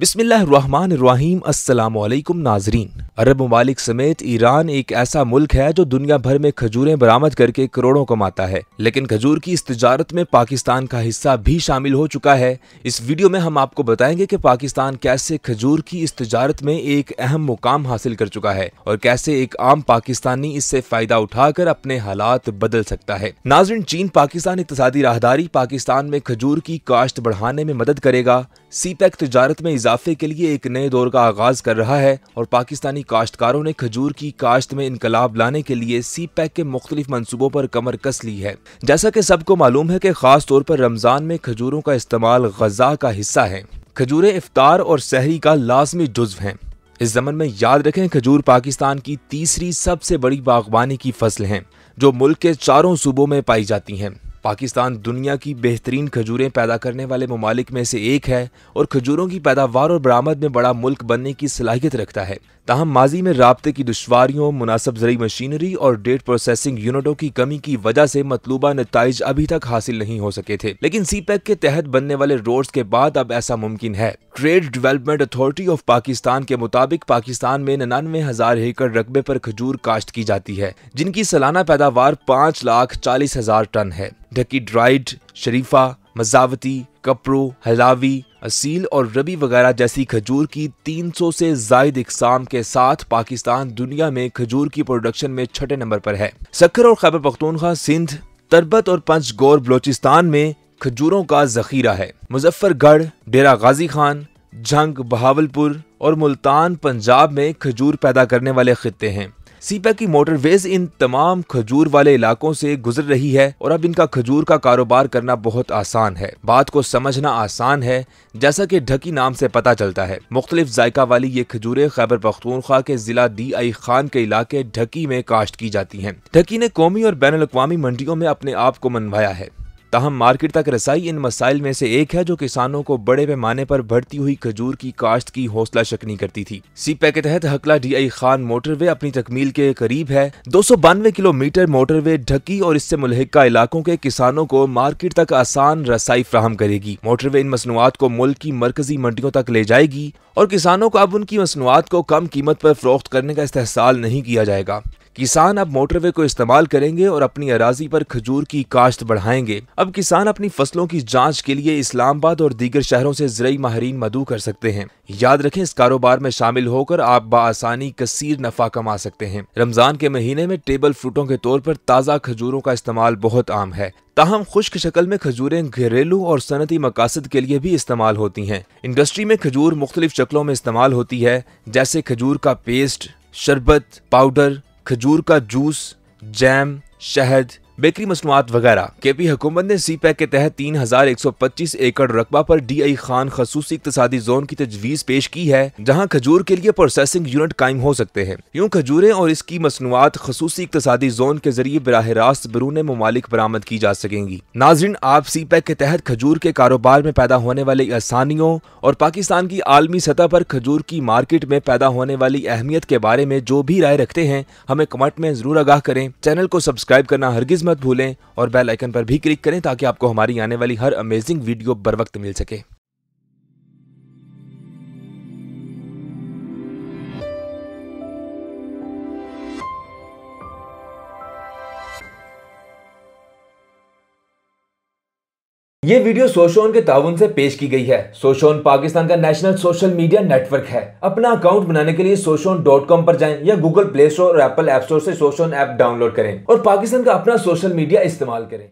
अस्सलाम वालेकुम नाजरीन। अरब ममालिक समेत ईरान एक ऐसा मुल्क है जो दुनिया भर में खजूरें बरामद करके करोड़ों कमाता है। लेकिन खजूर की इस तजारत में पाकिस्तान का हिस्सा भी शामिल हो चुका है। इस वीडियो में हम आपको बताएँगे कि पाकिस्तान कैसे खजूर की इस तजारत में एक अहम मुकाम हासिल कर चुका है और कैसे एक आम पाकिस्तानी इससे फ़ायदा उठाकर अपने हालात बदल सकता है। नाजरीन, चीन पाकिस्तान इकतदी राहदारी पाकिस्तान में खजूर की काश्त बढ़ाने में मदद करेगा। सी पैक तजारत में इजाफे के लिए एक नए दौर का आगाज़ कर रहा है और पाकिस्तानी काश्तकारों ने खजूर की काश्त में इनकलाब लाने के लिए सी पैक के मुख्तलिफ़ मनसूबों पर कमर कस ली है। जैसा कि सबको मालूम है कि खास तौर पर रमज़ान में खजूरों का इस्तेमाल गजा का हिस्सा है। खजूरें इफ्तार और सहरी का लाजमी जुज्व हैं। इस जमन में याद रखें, खजूर पाकिस्तान की तीसरी सबसे बड़ी बागबानी की फ़सल है, जो मुल्क के चारों सूबों में पाई जाती हैं। पाकिस्तान दुनिया की बेहतरीन खजूरें पैदा करने वाले ममालिक में से एक है और खजूरों की पैदावार और बरामद में बड़ा मुल्क बनने की सलाहियत रखता है। ताहम माजी में रबते की दुशारियों मुनासब ज़रिए मशीनरी और डेट प्रोसेसिंग यूनिटों की कमी की वजह से मतलूबा नतज अभी तक हासिल नहीं हो सके थे। लेकिन सी पैक के तहत बनने वाले रोड्स के बाद अब ऐसा मुमकिन है। Trade development authority of Pakistan के मुताबिक पाकिस्तान में निन्यानवे हज़ार एकड़ रकबे पर खजूर काश्त की जाती है, जिनकी सालाना पैदावार पाँच लाख चालीस हज़ार टन है। ढकी ड्राइड शरीफा, मजावती कपरो हलावी, असील और रबी वगैरह जैसी खजूर की 300 से जायद इकसाम के साथ पाकिस्तान दुनिया में खजूर की प्रोडक्शन में छठे नंबर पर है। सखर और खैबर पख्तूनखा सिंध, तरबत और पंचगौर बलोचिस्तान में खजूरों का जखीरा है। मुजफ्फरगढ़, डेरा गाजी खान जंग बहावलपुर और मुल्तान, पंजाब में खजूर पैदा करने वाले खत्ते हैं। सीपा की मोटरवेज इन तमाम खजूर वाले इलाकों से गुजर रही है और अब इनका खजूर का कारोबार करना बहुत आसान है। बात को समझना आसान है, जैसा कि ढकी नाम से पता चलता है। मुख्तलिफ़ जायका वाली ये खजूरें खैबर पख्तूनख्वा के जिला डी आई खान के इलाके ढकी में काश्त की जाती है। ढकी ने कौमी और बैन अवी मंडियों में अपने आप को मनवाया है। तहम मार्केट तक रसाई इन मसाइल में से एक है जो किसानों को बड़े पैमाने पर बढ़ती हुई खजूर की काश्त की हौसला शकनी करती थी। सीपै के तहत Hakla D I Khan motorway अपनी तकमील के करीब है। दो सौ बानवे किलोमीटर मोटरवे ढकी और इससे मुलहिका इलाकों के किसानों को मार्केट तक आसान रसाई फ्राहम करेगी। मोटरवे इन मसनुआत को मुल्क की मरकजी मंडियों तक ले जाएगी और किसानों को अब उनकी मसनुआत को कम कीमत पर फरोख्त करने का इस्तेसाल नहीं किया जाएगा। किसान अब मोटरवे को इस्तेमाल करेंगे और अपनी अराजी पर खजूर की काश्त बढ़ाएँगे। अब किसान अपनी फ़सलों की जाँच के लिए इस्लामाबाद और दीगर शहरों से ज़रिए माहरीन मदू कर सकते हैं। याद रखें, इस कारोबार में शामिल होकर आप बसानी कसीर नफा कमा सकते हैं। रमज़ान के महीने में टेबल फ्रूटों के तौर पर ताज़ा खजूरों का इस्तेमाल बहुत आम है। ताहम खुश्क शक्ल में खजूरें घरेलू और सनती मकासद के लिए भी इस्तेमाल होती हैं। इंडस्ट्री में खजूर मुख्तलिफ़ शक्लों में इस्तेमाल होती है, जैसे खजूर का पेस्ट, शरबत, पाउडर खजूर का जूस जैम शहद बेकरी मसनूआत वगैरह। के पी हुकूमत ने सी पैक के तहत तीन हज़ार एक सौ पच्चीस एकड़ रकबा पर डी आई खान खसूस इकतदी जोन की तजवीज पेश की है, जहाँ खजूर के लिए प्रोसेसिंग यूनिट कायम हो सकते हैं। यूँ खजूरें और इसकी मसनूआत खसूस इकतदी जोन के ज़रिए बराह रास्त बरून ममालिक बरामद की जा सकेंगी। नाजरन, आप सी पैक के तहत खजूर के कारोबार में पैदा होने वाली आसानियों और पाकिस्तान की आलमी सतह पर खजूर की मार्केट में पैदा होने वाली अहमियत के बारे में जो भी राय रखते हैं, हमें कमेंट में ज़रूर आगाह करें। चैनल को सब्सक्राइब करना हरगिज मत भूलें और बेल आइकन पर भी क्लिक करें ताकि आपको हमारी आने वाली हर अमेजिंग वीडियो बर वक्त मिल सके। ये वीडियो सोशोन के ताउन से पेश की गई है। सोशोन पाकिस्तान का नेशनल सोशल मीडिया नेटवर्क है। अपना अकाउंट बनाने के लिए सोशोन डॉट कॉम पर जाए या गूगल प्ले स्टोर और एप्पल एप स्टोर ऐसी सोशोन ऐप डाउनलोड करें और पाकिस्तान का अपना सोशल मीडिया इस्तेमाल करें।